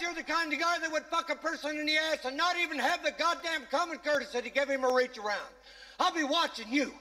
you're the kind of guy that would fuck a person in the ass and not even have the goddamn common courtesy to give him a reach around. I'll be watching you.